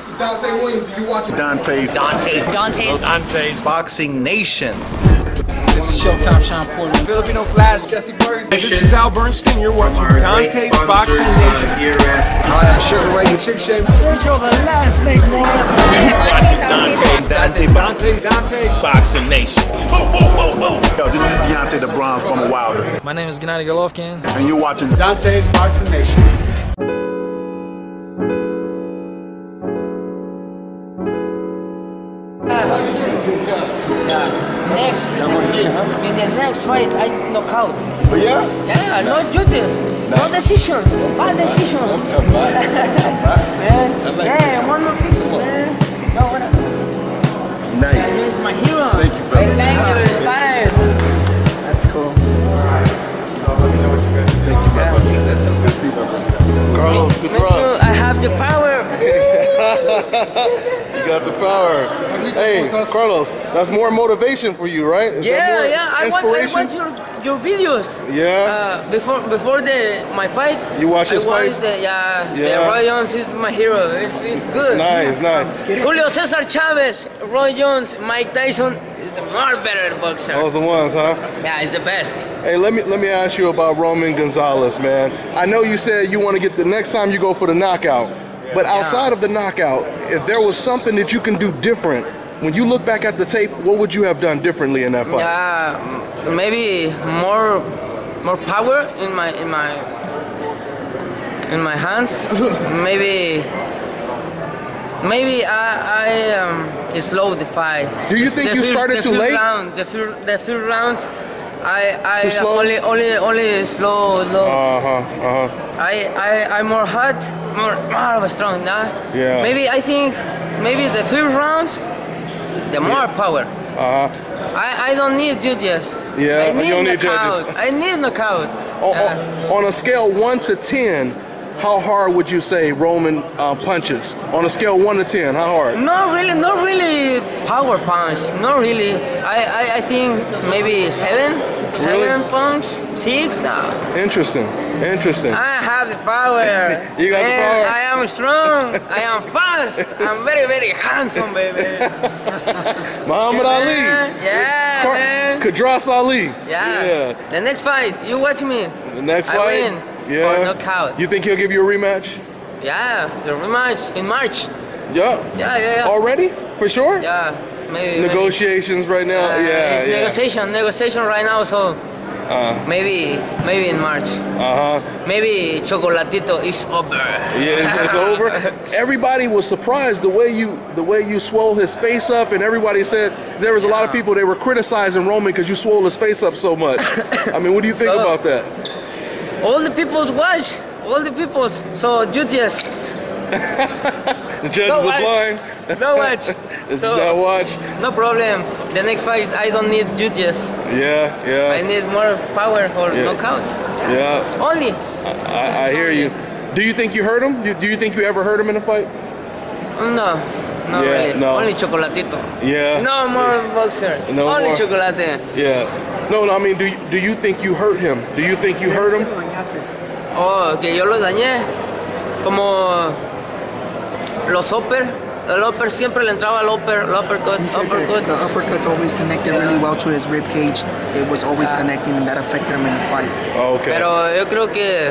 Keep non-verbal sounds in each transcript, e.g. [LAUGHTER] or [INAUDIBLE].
This is Dontae Williams, and you're watching Dontae's Dontae's Dontae's Dontae's Boxing Nation. This is Showtime Shawn Porter. Filipino Flash, Jesse Burgers. This is Al Bernstein. You're watching Dontae's Boxing Nation. Hi, I'm Sugar Ray, your chick shape. Dontae, Dontae's Dontae's Boxing Nation. Yo, this is Deontay the Bronze Bomber Wilder, My name is Gennady Golovkin. and you're watching Dontae's Boxing Nation. Next in the next fight I knock out. Oh, yeah? Yeah, no judges, no decision, bad decision. [LAUGHS] man, yeah, one more picture, man. No, what? Nice. This is my hero. Thank you, brother. I like your style. That's cool. Carlos, good Me too. I have the power. [LAUGHS] You got the power. Hey, Carlos, that's more motivation for you, right? Is Yeah, yeah. I want, I want your your videos. Yeah. Uh, before before the my fight. You watch his watch fights? The, yeah, Yeah. Roy Jones is my hero. It's, it's good. Nice, nice. Julio Cesar Chavez, Roy Jones, Mike Tyson is the more better boxer. Those the ones, huh? Yeah, he's the best. Hey, let me let me ask you about Roman Gonzalez, man. I know you said you want to get the next time you go for the knockout, but outside of the knockout, if there was something that you can do different, when you look back at the tape, what would you have done differently in that fight? Yeah, maybe more more power in my in my in my hands. [LAUGHS] maybe maybe I I um, slow the fight. Do you think The you first- started too late? Round, the first the first rounds, I I only only only slow slow. Uh huh. Uh huh. I, I, I'm more hot, more more strong now. Yeah. Maybe I think maybe the first rounds, the more power. Uh huh. I, I don't need judges. Yeah, I you need don't need knockout. judges. I need knockout. On, Uh, on- on a scale one to ten, how hard would you say Roman uh, punches? On a scale one to ten, how hard? not really, not really power punch. Not really. I, I, I think maybe seven, seven punch, six. now. Interesting. Interesting. I have the power. [LAUGHS] You got the power. I am strong. [LAUGHS] I am fast. I'm very, very handsome, baby. [LAUGHS] Muhammad Ali. Yeah, Car- man. Cuadras Ali. Yeah. The next fight, you watch me. The next I fight. win Yeah. for knockout. You think he'll give you a rematch? Yeah, the rematch in March. Yeah. Yeah, yeah, yeah. Already? For sure? Yeah, maybe. Negotiations right now. Uh, yeah. It's yeah. negotiation, negotiation right now. So uh, maybe, maybe in March. Uh huh. Maybe Chocolatito is over. Yeah, it's, over. [LAUGHS] Everybody was surprised the way you the way you swole his face up, and everybody said there was a lot of people they were criticizing Roman because you swole his face up so much. [LAUGHS] I mean, what do you think So- about that? All the people watch. All the people. So judges, [LAUGHS] The judges No watch. blind. no watch. [LAUGHS] So- that watch? No problem. The next fight, I don't need judges. Yeah, yeah, I need more power for Yeah. knockout. yeah. Only. I, I hear you. Do you think you hurt him? Do, do you think you ever hurt him in a fight? No, not Yeah, really. no. Only Chocolatito. Yeah. No more boxers. No Only more. Chocolate. Yeah. No, no. I mean, do you, do you think you hurt him? Do you think you hurt him? Oh, que yo lo dañé. Como los upper. El upper siempre le entraba al upper, el uppercut, uppercut. the uppercuts always connected really well to his rib cage. It was always connecting, and that affected him in the fight. Oh, okay. Pero yo creo que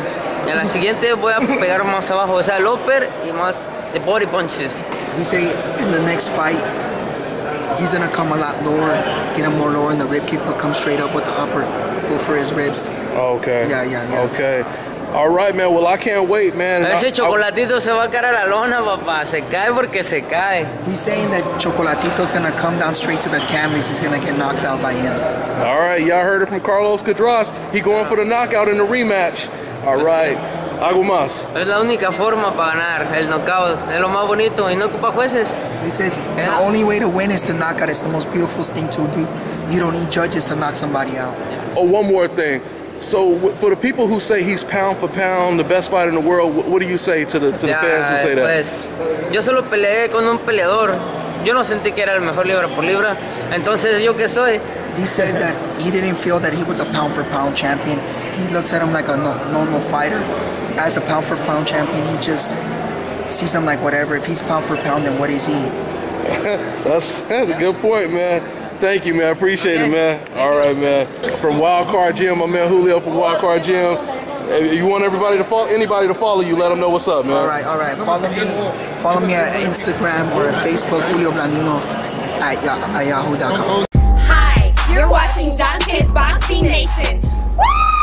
en la siguiente voy a pegar más abajo, o sea, el upper y más de body punches. He say in the next fight, he's gonna come a lot lower, get him more lower in the rib kick, but come straight up with the upper, go for his ribs. Okay. Yeah, yeah, yeah. Okay. All right, man. Well, I can't wait, man. Ese I- chocolatito se va a caer a la lona, papá. Se cae porque se cae. He's saying that Chocolatito's gonna come down straight to the canvas. He's gonna get knocked out by him. All right, y'all heard it from Carlos Cuadras. He going for the knockout in the rematch. All right, algo más. Es la única forma para ganar, el knockout. Es lo más bonito y no ocupa jueces. He says Yeah. the only way to win is to knock out. It's the most beautiful thing to do. You don't need judges to knock somebody out. Oh, one more thing. So, w- for the people who say he's pound for pound the best fighter in the world, wh- what do you say to the to the Ya, fans who say that? pues, yo solo peleé con un peleador. Yo no sentí que era el mejor libra por libra. Entonces, ¿yo qué soy? He said that he didn't feel that he was a pound for pound champion. He looks at him like a no- normal fighter. As a pound for pound champion, he just sees him like whatever. If he's pound for pound, then what is he? [LAUGHS] That's, that's a good point, man. Thank you, man. Appreciate it, man. All right, man. From Wild Card Gym, my man Julio from Wild Card Gym. If you want everybody to follow, anybody to follow you, let them know what's up, man. All right, all right. Follow me. Follow me at Instagram or at Facebook, Julio Blandino at, ya- at yahoo.com. Hi, you're watching Dontae's Boxing Nation. Woo!